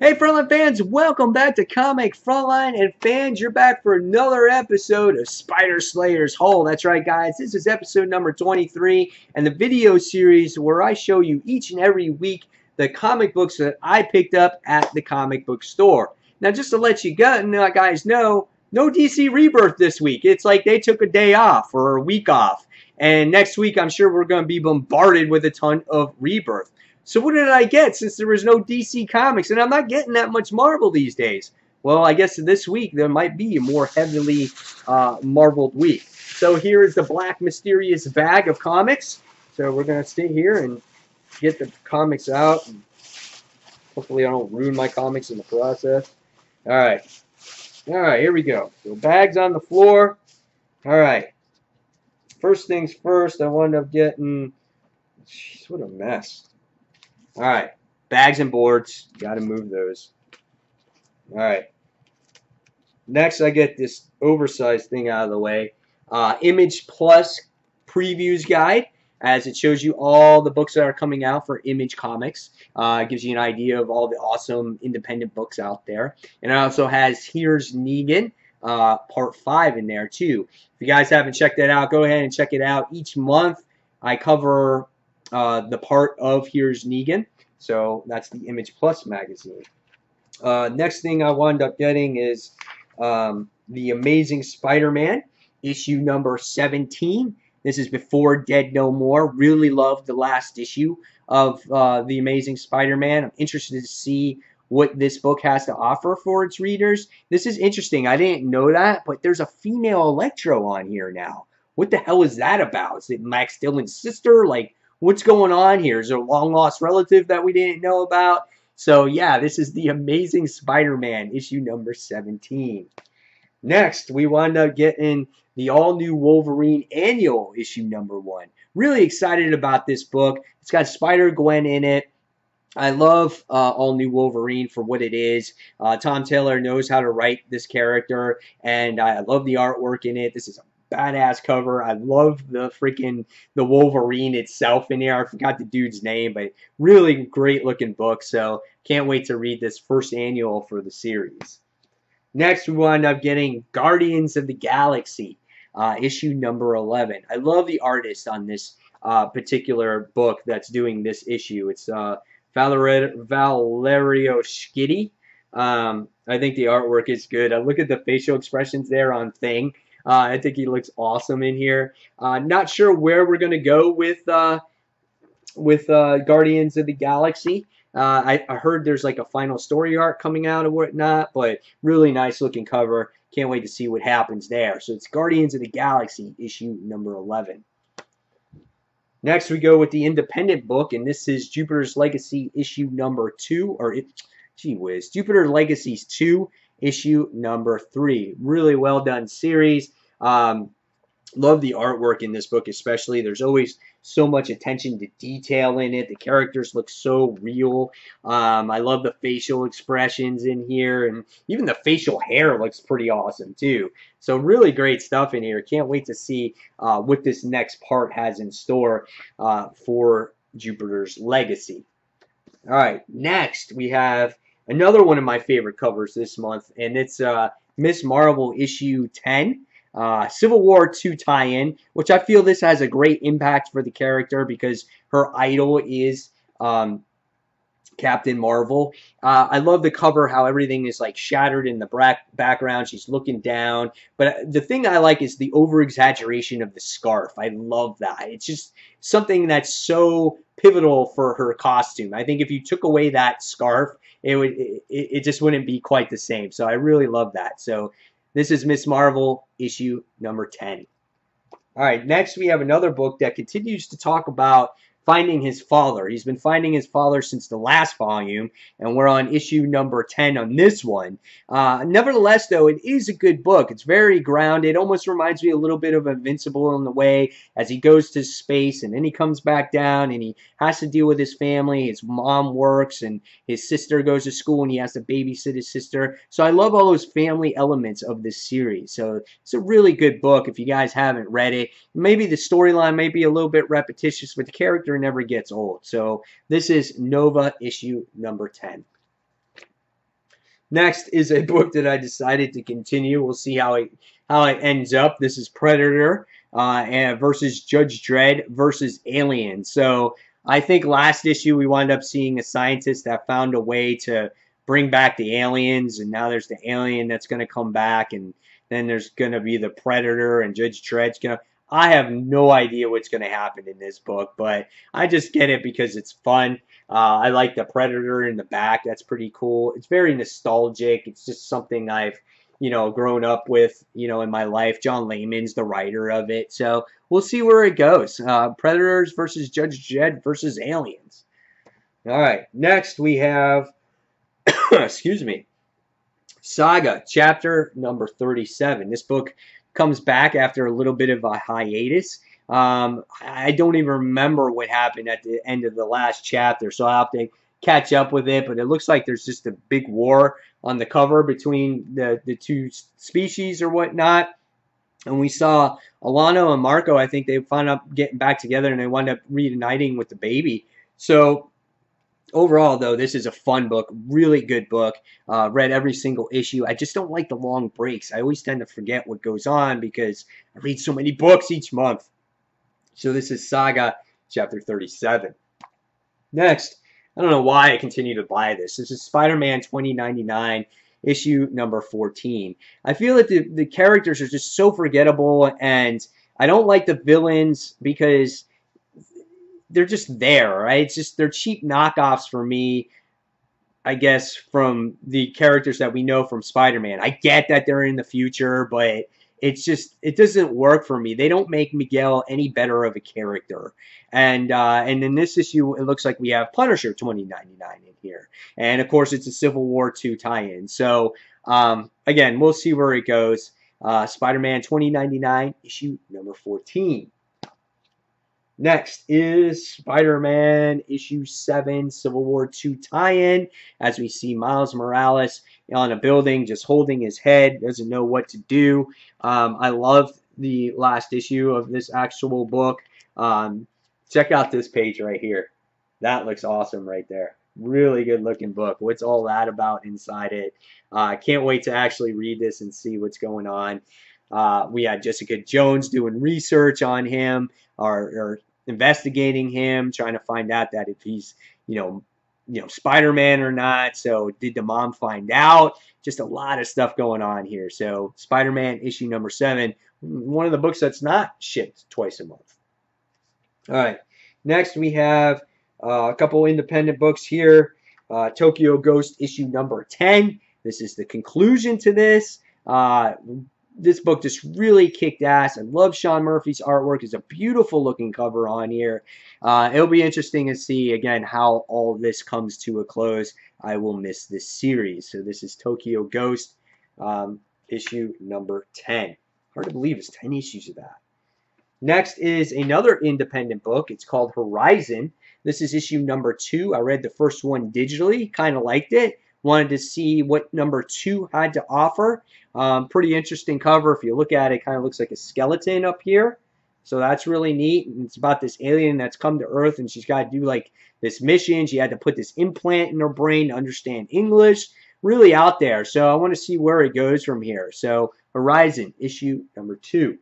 Hey Frontline fans, welcome back to Comic Frontline and fans, you're back for another episode of Spider Slayer's Haul. That's right guys, this is episode number 23 and the video series where I show you each and every week the comic books that I picked up at the comic book store. Now just to let you guys know, no DC Rebirth this week. It's like they took a day off or a week off. And next week I'm sure we're going to be bombarded with a ton of Rebirth. So what did I get since there was no DC Comics? And I'm not getting that much Marvel these days. Well, I guess this week there might be a more heavily uh, Marveled week. So here is the black mysterious bag of comics. So we're going to stay here and get the comics out. And hopefully I don't ruin my comics in the process. All right. All right, here we go. So bags on the floor. All right. First things first, I wound up getting... Jeez, what a mess. All right, bags and boards. Got to move those. All right. Next, I get this oversized thing out of the way. Uh, Image Plus previews guide, as it shows you all the books that are coming out for Image Comics. Uh, it gives you an idea of all the awesome independent books out there. And it also has Here's Negan, uh, Part 5 in there, too. If you guys haven't checked that out, go ahead and check it out. Each month, I cover uh, the part of Here's Negan. So that's the Image Plus magazine. Uh, next thing I wound up getting is um, The Amazing Spider-Man, issue number 17. This is before Dead No More. Really loved the last issue of uh, The Amazing Spider-Man. I'm interested to see what this book has to offer for its readers. This is interesting. I didn't know that, but there's a female Electro on here now. What the hell is that about? Is it Max Dillon's sister? Like, what's going on here? Is there a long lost relative that we didn't know about? So yeah, this is the Amazing Spider-Man issue number 17. Next, we wound up getting the all-new Wolverine annual issue number one. Really excited about this book. It's got Spider-Gwen in it. I love uh, All New Wolverine for what it is. Uh, Tom Taylor knows how to write this character, and I love the artwork in it. This is a badass cover. I love the freaking the Wolverine itself in here. I forgot the dude's name, but really great looking book. So can't wait to read this first annual for the series. Next, we wind up getting Guardians of the Galaxy, uh, issue number 11. I love the artist on this uh, particular book that's doing this issue. It's uh, Valerio, Valerio Schiti. Um, I think the artwork is good. I look at the facial expressions there on Thing. Uh, I think he looks awesome in here. Uh, not sure where we're going to go with uh, with uh, Guardians of the Galaxy. Uh, I, I, heard there's like a final story arc coming out or whatnot, but really nice looking cover. Can't wait to see what happens there. So it's Guardians of the Galaxy issue number 11. Next, we go with the independent book, and this is Jupiter's Legacy issue number two, or it, gee whiz, Jupiter's Legacy 2 issue number three. Really well done series. Um, love the artwork in this book especially. There's always so much attention to detail in it. The characters look so real. Um, I love the facial expressions in here, and even the facial hair looks pretty awesome too. So really great stuff in here. Can't wait to see uh, what this next part has in store uh, for Jupiter's Legacy. All right, next we have another one of my favorite covers this month, and it's uh, Ms. Marvel issue 10. Uh, Civil War 2 tie-in, which I feel this has a great impact for the character because her idol is um, Captain Marvel. Uh, I love the cover, how everything is like shattered in the back background. She's looking down. But the thing I like is the over-exaggeration of the scarf. I love that. It's just something that's so pivotal for her costume. I think if you took away that scarf, it would it, it just wouldn't be quite the same. So I really love that. So this is Ms. Marvel issue number 10. All right, next we have another book that continues to talk about finding his father. He's been finding his father since the last volume, and we're on issue number 10 on this one. Uh, nevertheless, though, it is a good book. It's very grounded. It almost reminds me a little bit of Invincible in the way as he goes to space and then he comes back down and he has to deal with his family. His mom works and his sister goes to school and he has to babysit his sister. So I love all those family elements of this series. So it's a really good book if you guys haven't read it. Maybe the storyline may be a little bit repetitious, but the character never gets old. So this is Nova issue number 10. Next is a book that I decided to continue. We'll see how it how it ends up. This is Predator uh, and versus Judge Dredd versus Alien. So I think last issue we wound up seeing a scientist that found a way to bring back the aliens, and now there's the alien that's going to come back, and then there's going to be the Predator, and Judge Dredd's going to. I have no idea what's going to happen in this book, but I just get it because it's fun. Uh, I like the Predator in the back. That's pretty cool. It's very nostalgic. It's just something I've you know, grown up with, you know, in my life. John Layman's the writer of it. So we'll see where it goes. Uh, Predators versus Judge Dredd versus Aliens. All right. Next we have, excuse me, Saga, chapter number 37. This book comes back after a little bit of a hiatus. Um, I don't even remember what happened at the end of the last chapter, so I'll have to catch up with it, but it looks like there's just a big war on the cover between the, the two species or whatnot. And we saw Alana and Marko, I think they found up getting back together and they wound up reuniting with the baby. So overall, though, this is a fun book, really good book. Uh, read every single issue. I just don't like the long breaks. I always tend to forget what goes on because I read so many books each month. So this is Saga chapter 37. Next, I don't know why I continue to buy this. This is Spider-Man 2099 issue number 14. I feel that the, the characters are just so forgettable and I don't like the villains because they're just there, right? It's just they're cheap knockoffs for me. I guess from the characters that we know from Spider-Man. I get that they're in the future, but it's just it doesn't work for me. They don't make Miguel any better of a character. And uh, and in this issue, it looks like we have Punisher 2099 in here, and of course it's a Civil War 2 tie-in. So um, again, we'll see where it goes. Uh, Spider-Man 2099 issue number 14. Next is Spider-Man issue 7 Civil War 2 tie-in as we see Miles Morales on a building just holding his head, doesn't know what to do. Um, I love the last issue of this actual book. Um, check out this page right here. That looks awesome right there. Really good looking book. What's all that about inside it? I uh, can't wait to actually read this and see what's going on. Uh, we had Jessica Jones doing research on him or, or investigating him, trying to find out that if he's, you know, you know, Spider-Man or not. So did the mom find out? Just a lot of stuff going on here. So Spider-Man issue number seven, one of the books that's not shipped twice a month. All right. Next we have uh, a couple independent books here. Uh, Tokyo Ghost issue number 10. This is the conclusion to this. Uh, this book just really kicked ass. I love Sean Murphy's artwork. It's a beautiful looking cover on here. Uh, it'll be interesting to see, again, how all this comes to a close. I will miss this series. So this is Tokyo Ghost, um, issue number 10. Hard to believe it's 10 issues of that. Next is another independent book. It's called Horizon. This is issue number two. I read the first one digitally, kind of liked it wanted to see what number two had to offer. Um, pretty interesting cover. If you look at it, kind of looks like a skeleton up here. So that's really neat. And it's about this alien that's come to Earth and she's got to do like this mission. She had to put this implant in her brain to understand English. Really out there. So I want to see where it goes from here. So Horizon, issue number two.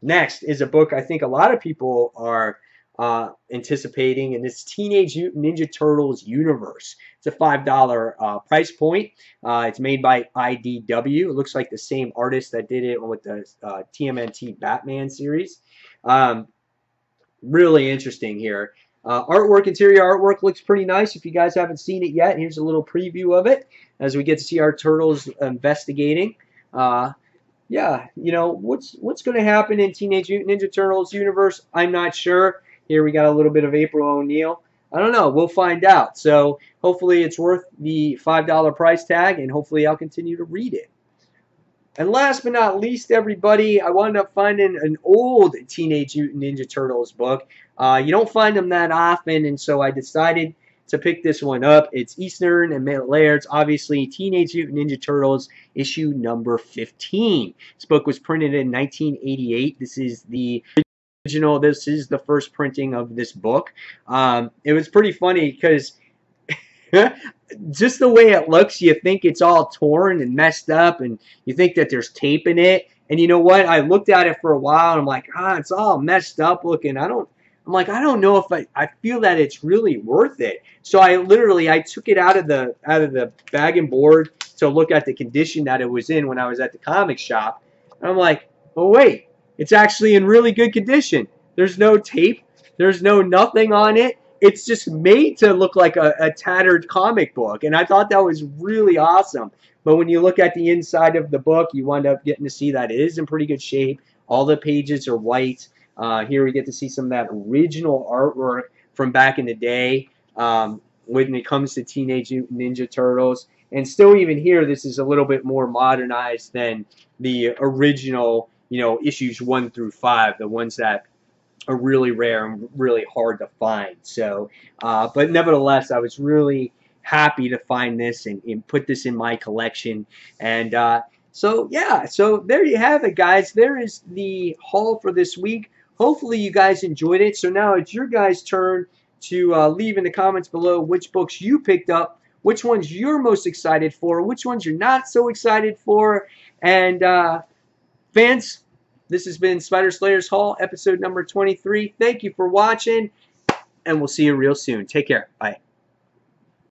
Next is a book I think a lot of people are uh, anticipating in this Teenage Ninja Turtles universe. It's a $5 uh, price point. Uh, it's made by IDW. It looks like the same artist that did it with the uh, TMNT Batman series. Um, really interesting here. Uh, artwork, interior artwork looks pretty nice. If you guys haven't seen it yet, here's a little preview of it as we get to see our turtles investigating. Uh, yeah, you know, what's what's going to happen in Teenage Mutant Ninja Turtles universe, I'm not sure. Here we got a little bit of April O'Neil. I don't know. We'll find out. So hopefully it's worth the $5 price tag, and hopefully I'll continue to read it. And last but not least, everybody, I wound up finding an old Teenage Mutant Ninja Turtles book. Uh, you don't find them that often, and so I decided to pick this one up. It's Eastman and Laird's, obviously, Teenage Mutant Ninja Turtles, issue number 15. This book was printed in 1988. This is the original. This is the first printing of this book. Um, it was pretty funny because just the way it looks, you think it's all torn and messed up, and you think that there's tape in it. And you know what? I looked at it for a while, and I'm like, ah, it's all messed up looking. I don't. I'm like, I don't know if I, I feel that it's really worth it. So I literally I took it out of the out of the bag and board to look at the condition that it was in when I was at the comic shop. And I'm like, oh wait, it's actually in really good condition. There's no tape. There's no nothing on it it's just made to look like a, a, tattered comic book. And I thought that was really awesome. But when you look at the inside of the book, you wind up getting to see that it is in pretty good shape. All the pages are white. Uh, here we get to see some of that original artwork from back in the day um, when it comes to Teenage Ninja Turtles. And still even here, this is a little bit more modernized than the original, you know, issues 1 through 5, the ones that are really rare and really hard to find. So, uh, but nevertheless, I was really happy to find this and, and put this in my collection. And uh, so, yeah, so there you have it, guys. There is the haul for this week. Hopefully, you guys enjoyed it. So now it's your guys' turn to uh, leave in the comments below which books you picked up, which ones you're most excited for, which ones you're not so excited for. And uh, fans, this has been Spider Slayers Haul, episode number 23. Thank you for watching, and we'll see you real soon. Take care. Bye.